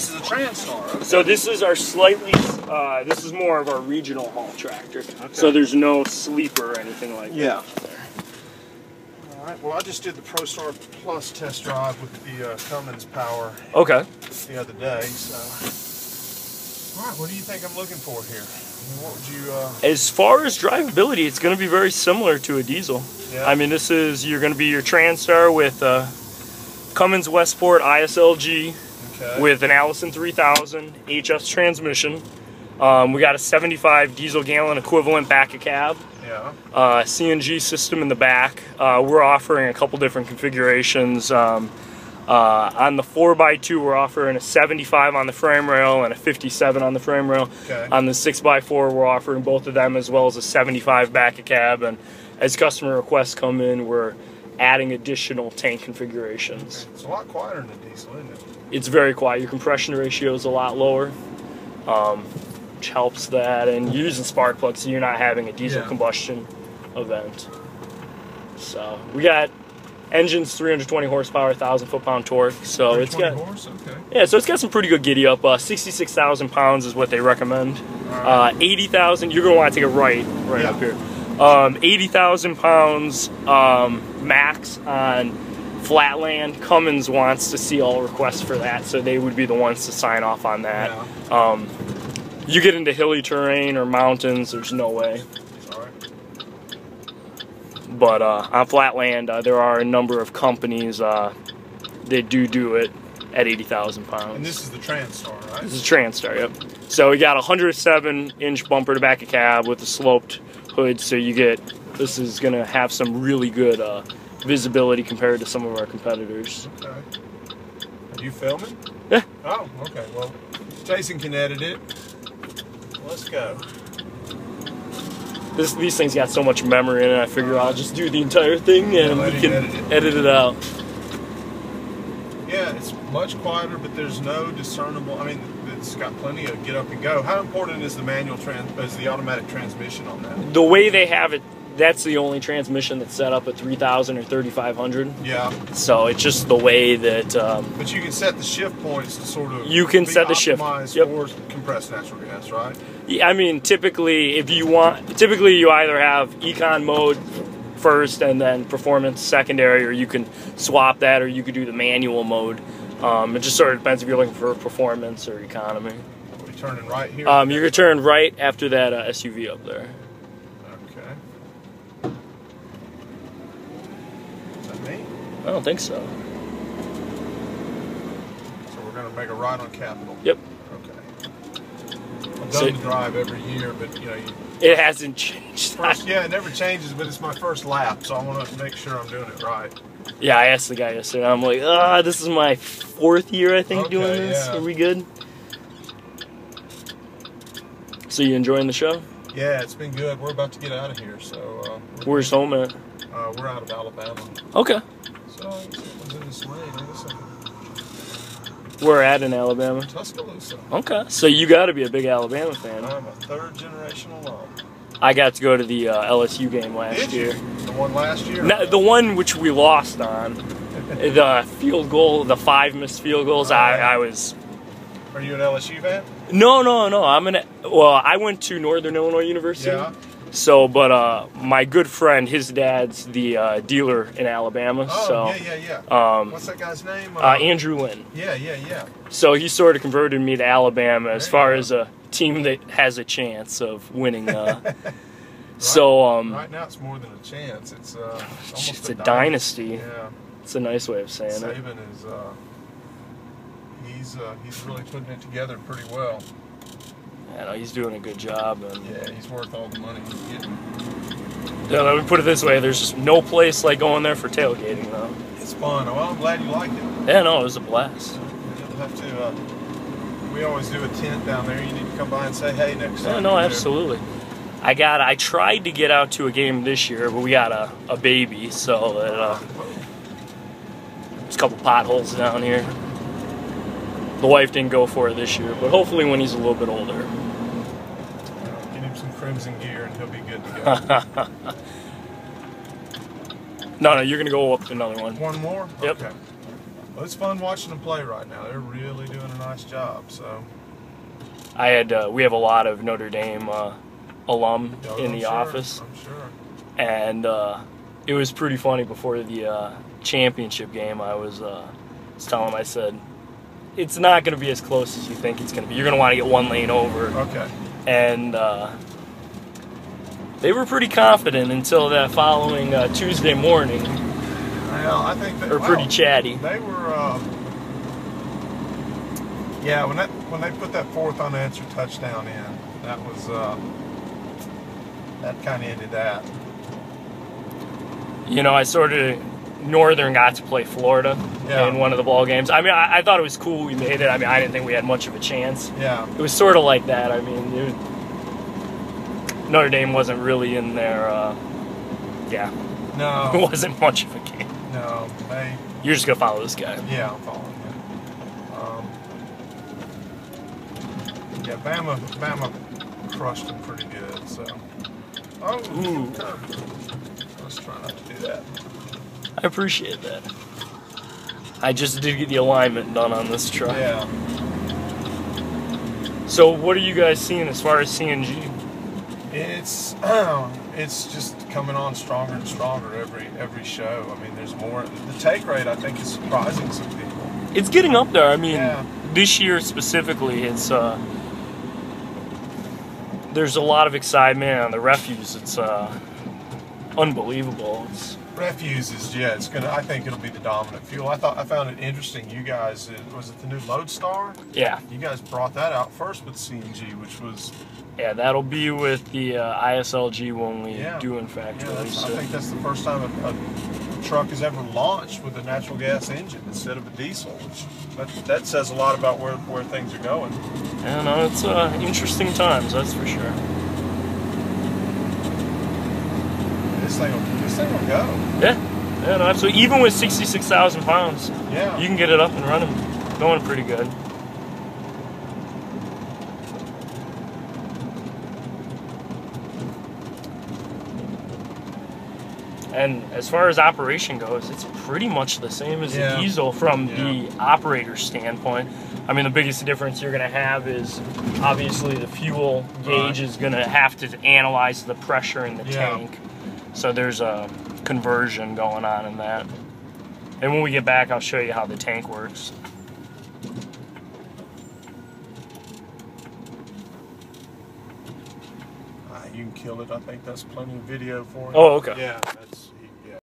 this is a Transtar. Okay. So this is our slightly, uh, this is more of our regional haul tractor. So there's no sleeper or anything like Yeah. that. Yeah. All right. Well, I just did the ProStar Plus test drive with the uh, Cummins Power Okay. the other day. So, all right. What do you think I'm looking for here? What would you? Uh, As far as drivability, it's going to be very similar to a diesel. yeah. I mean, this is, you're going to be your Transtar with uh, Cummins Westport ISLG okay. with an Allison 3000 HS transmission. Um, we got a 75 diesel gallon equivalent back of cab. yeah. uh, CNG system in the back. Uh, we're offering a couple different configurations. Um, uh, on the 4x2, we're offering a 75 on the frame rail and a 57 on the frame rail. Okay. On the 6x4, we're offering both of them as well as a 75 back of cab. And as customer requests come in, we're adding additional tank configurations. It's a lot quieter than a diesel, isn't it? It's very quiet. Your compression ratio is a lot lower, um, which helps that. And you're using spark plugs, so you're not having a diesel Yeah. combustion event. So we got engines 320 horsepower, 1,000 foot pound torque. So it's got horse. Okay. yeah, so it's got some pretty good giddy up. Uh, 66,000 pounds is what they recommend. Uh, 80,000. You're gonna want to take a right right Yeah. up here. Um, 80,000 pounds um, max on flatland. Cummins wants to see all requests for that, so they would be the ones to sign off on that. Yeah. Um, you get into hilly terrain or mountains, there's no way. But uh, on flatland, uh, there are a number of companies uh, that do do it at 80,000 pounds. And this is the Transtar, right? This is a Transtar, yep. So we got a 107 inch bumper to back of cab with a sloped hood, so you get this is gonna have some really good uh, visibility compared to some of our competitors. Okay. Are you filming? Yeah. Oh, okay. Well, Jason can edit it. Let's go. This, these things got so much memory in it. I figure I'll just do the entire thing and we can edit it. edit it out. Yeah, it's much quieter, but there's no discernible. I mean, it's got plenty of get up and go. How important is the manual trans? Is the automatic transmission on that? The way they have it, that's the only transmission that's set up at 3,000 or 3,500. Yeah, So it's just the way that um, but you can set the shift points to sort of. You can set the shift. optimized Yep. for compressed natural gas, right? Yeah, I mean, typically, if you want, typically you either have econ mode first and then performance secondary, or you can swap that, or you could do the manual mode. Um, it just sort of depends if you're looking for performance or economy. Are turning right here? Um, you're gonna turn right after that uh, SUV up there. Okay. Is that me? I don't think so. So we're gonna make a ride on Capitol. Yep, Okay. I've done So- the drive every year, but you know, you, it hasn't changed. first, yeah, it never changes, but it's my first lap, so I want to make sure I'm doing it right. yeah, I asked the guy yesterday. I'm like, ah, this is my fourth year, I think, Okay, doing this. yeah. Are we good? So you enjoying the show? Yeah, it's been good. We're about to get out of here, so uh, Where's home at? uh, we're out of Alabama. Okay, So it's in this lane. I guess I'm we're at in Alabama. Tuscaloosa. Okay, so you got to be a big Alabama fan. I'm a third generation alum. I got to go to the uh, LSU game last year. The one last year? No, the one which we lost on, the field goal, the five missed field goals. I, I was Are you an LSU fan? no, no, no. I'm an well. I went to Northern Illinois University. Yeah. So, but uh, my good friend, his dad's the uh, dealer in Alabama. Oh, so, yeah, yeah, yeah. um, What's that guy's name? uh, Andrew Lynn. Yeah, yeah, yeah. So he sort of converted me to Alabama as There far as a team that has a chance of winning. Uh, So, um, Right now, it's more than a chance. It's uh, it's it's a, a dynasty. Yeah, It's a nice way of saying it. Saban is uh, he's uh, he's really putting it together pretty well. I know he's doing a good job, and Yeah, he's worth all the money he's getting. yeah, let me put it this way: there's just no place like going there for tailgating, though. It's fun. Well, I'm glad you like it. Yeah, no, it was a blast. You'll have to. Uh, we always do a tent down there. You need to come by and say hey next time. No, you're there. absolutely. I got. I tried to get out to a game this year, but we got a, a baby, so that, uh, there's a couple potholes down here. The wife didn't go for it this year, but hopefully when he's a little bit older. Get him some crimson gear and he'll be good to go. No, no, you're gonna go up another one. One more? Yep. Okay. Well, it's fun watching them play right now. They're really doing a nice job. So I had uh, we have a lot of Notre Dame uh, alum yeah, in I'm the sure, office, I'm sure. and uh, it was pretty funny before the uh, championship game. I was, uh, telling I said, "It's not going to be as close as you think it's going to be. You're going to want to get one lane over." Okay. and uh, they were pretty confident until that following uh, Tuesday morning. Well, I think they Or pretty chatty. They were. Uh, yeah, when that when they put that fourth unanswered touchdown in, that was uh, that kind of ended that. You know, I sort of Northern got to play Florida Yeah. in one of the ball games. I mean, I, I thought it was cool we made it. I mean, I didn't think we had much of a chance. Yeah. It was sort of like that. I mean, was, Notre Dame wasn't really in there. Uh, yeah, no, it wasn't much of a game. no. They. You're just gonna follow this guy. Yeah, I'm following him. Um, yeah, Bama, Bama crushed him pretty good. So. Oh. Ooh. I was trying not to do that. I appreciate that. I just did get the alignment done on this truck. Yeah. So, what are you guys seeing as far as CNG? It's it's just coming on stronger and stronger every every show. I mean, there's more. The take rate I think is surprising some people. It's getting up there. I mean, Yeah. this year specifically, it's uh, there's a lot of excitement on the refuse. It's uh, unbelievable. It's, Refuse is yeah, it's gonna. I think it'll be the dominant fuel. I thought I found it interesting. You guys, it, was it the new Lodestar? yeah, You guys brought that out first with CNG, which was yeah. That'll be with the uh, ISLG when we Yeah. do in fact yeah. release That's, I think that's the first time a, a truck has ever launched with a natural gas engine instead of a diesel. Which that, that says a lot about where where things are going. Yeah, no, it's uh, interesting times. That's for sure. This thing, will, this thing will go. Yeah, yeah, no, absolutely. Even with sixty-six thousand pounds, Yeah. you can get it up and running, going pretty good. And as far as operation goes, it's pretty much the same as Yeah. the diesel from Yeah. the operator standpoint. I mean, the biggest difference you're going to have is obviously the fuel gauge Right. is going to have to analyze the pressure in the Yeah. tank. So there's a conversion going on in that. And when we get back, I'll show you how the tank works. Ah, you can kill it. I think that's plenty of video for it. Oh, okay. Yeah.